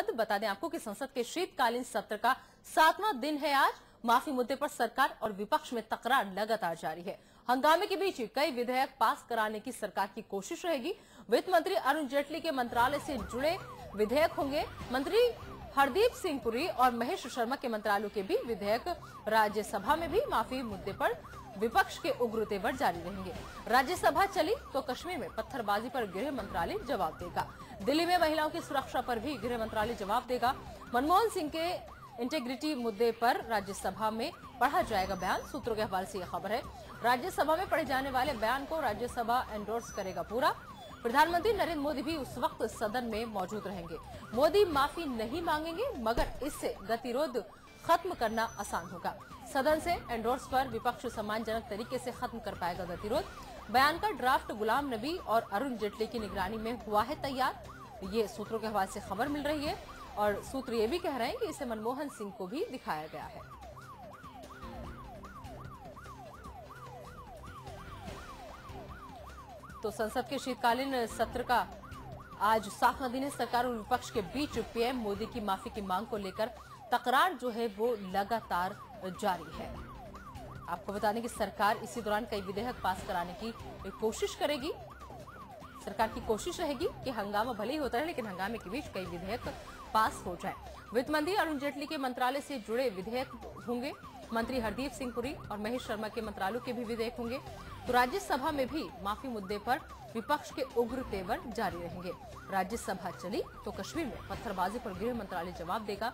बता दें आपको कि संसद के शीतकालीन सत्र का सातवां दिन है आज। माफ़ी मुद्दे पर सरकार और विपक्ष में तकरार लगातार जारी है। हंगामे के बीच कई विधेयक पास कराने की सरकार की कोशिश रहेगी। वित्त मंत्री अरुण जेटली के मंत्रालय से जुड़े विधेयक होंगे। मंत्री हरदीप सिंह पुरी और महेश शर्मा के मंत्रालयों के भी विधेयक राज्यसभा में भी माफ़ी मुद्दे पर विपक्ष के उग्र तेवर जारी रहेंगे। राज्यसभा चली तो कश्मीर में पत्थरबाजी पर गृह मंत्रालय जवाब देगा। दिल्ली में महिलाओं की सुरक्षा पर भी गृह मंत्रालय जवाब देगा। मनमोहन सिंह के इंटेग्रिटी मुद्दे पर राज्यसभा में पढ़ा जाएगा बयान। सूत्रों के हवाले से यह खबर है। राज्यसभा में पढ़े जाने वाले बयान को राज्यसभा एंडोर्स करेगा पूरा। प्रधानमंत्री नरेंद्र मोदी भी उस वक्त सदन में मौजूद रहेंगे। मोदी माफ़ी नहीं मांगेंगे, मगर इससे गतिरोध खत्म करना आसान होगा। सदन से एंडोर्स पर विपक्ष सम्मानजनक तरीके से खत्म कर पाएगा गतिरोध। बयान का ड्राफ्ट गुलाम नबी और अरुण जेटली की निगरानी में हुआ है तैयार। ये सूत्रों के हवाले से खबर मिल रही है और सूत्र ये भी कह रहे हैं कि इसे मनमोहन सिंह को भी दिखाया गया है। तो संसद के शीतकालीन सत्र का आज सातवां दिन है सरकार और विपक्ष के बीच पीएम मोदी की माफ़ी की मांग को लेकर तकरार जो है वो लगातार जारी है। आपको बता दें कि सरकार इसी दौरान कई विधेयक पास कराने की कोशिश करेगी। सरकार की कोशिश रहेगी कि हंगामा भले ही होता है लेकिन हंगामे के बीच कई विधेयक पास हो जाए। वित्त मंत्री अरुण जेटली के मंत्रालय से जुड़े विधेयक होंगे। मंत्री हरदीप सिंह पुरी और महेश शर्मा के मंत्रालय के भी विधेयक होंगे। तो राज्यसभा में भी माफ़ी मुद्दे पर विपक्ष के उग्र तेवर जारी रहेंगे। राज्यसभा चली तो कश्मीर में पत्थरबाजी पर गृह मंत्रालय जवाब देगा।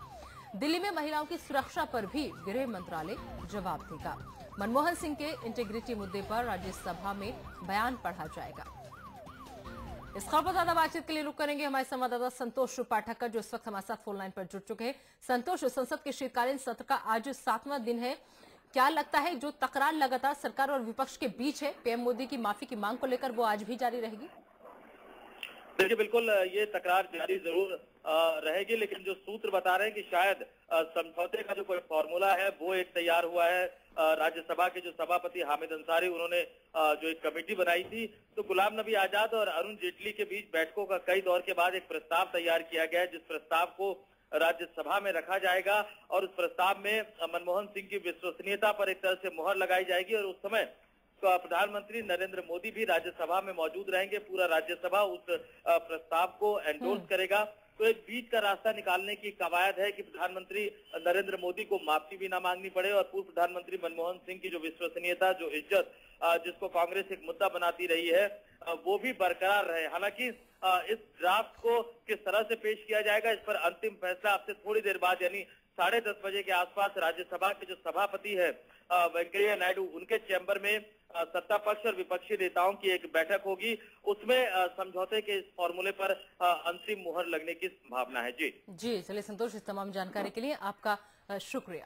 दिल्ली में महिलाओं की सुरक्षा पर भी गृह मंत्रालय जवाब देगा। मनमोहन सिंह के इंटीग्रिटी मुद्दे पर राज्यसभा में बयान पढ़ा जाएगा। इस खबर पर ज़्यादा बातचीत के लिए रुक करेंगे हमारे संवाददाता संतोष पाठक जो इस वक्त हमारे साथ फ़ोन लाइन पर जुड़ चुके हैं। संतोष, संसद के शीतकालीन सत्र का आज सातवां दिन है। क्या लगता है, जो तकरार लगातार सरकार और विपक्ष के बीच है, पीएम मोदी की माफ़ी की मांग को लेकर वो आज भी जारी रहेगी? देखिए, बिल्कुल ये तकरार जारी ज़रूर रहेगी, लेकिन जो सूत्र बता रहे हैं कि शायद समझौते का जो कोई फॉर्मूला है, वो एक तैयार हुआ है। राज्यसभा के जो सभापति हामिद अंसारी, उन्होंने जो एक कमेटी बनाई थी तो गुलाम नबी आज़ाद और अरुण जेटली के बीच बैठकों का कई दौर के बाद एक प्रस्ताव तैयार किया गया है, जिस प्रस्ताव को राज्यसभा में रखा जाएगा और उस प्रस्ताव में मनमोहन सिंह की विश्वसनीयता पर एक तरह से मोहर लगाई जाएगी और उस समय प्रधानमंत्री नरेंद्र मोदी भी राज्यसभा में मौजूद रहेंगे पूरा राज्यसभा उस प्रस्ताव को एंडोर्स हम्म। करेगा तो एक बीच का रास्ता निकालने की कवायद है कि प्रधानमंत्री नरेंद्र मोदी को माफ़ी भी ना मांगनी पड़े और पूर्व प्रधानमंत्री मनमोहन सिंह की जो विश्वसनीयता जो इज़्ज़त जिसको कांग्रेस एक मुद्दा बनाती रही है वो भी बरकरार रहे हालाँकि इस ड्राफ्ट को किस तरह से पेश किया जाएगा इस पर अंतिम फैसला आपसे थोड़ी देर बाद यानी साढ़े दस बजे के आसपास राज्यसभा के जो सभापति है वेंकैया नायडू, उनके चैम्बर में सत्ता पक्ष और विपक्षी नेताओं की एक बैठक होगी। उसमें समझौते के इस फॉर्मूले पर अंतिम मुहर लगने की संभावना है। जी। जी, चलिए संतोष इस तमाम जानकारी के लिए आपका शुक्रिया।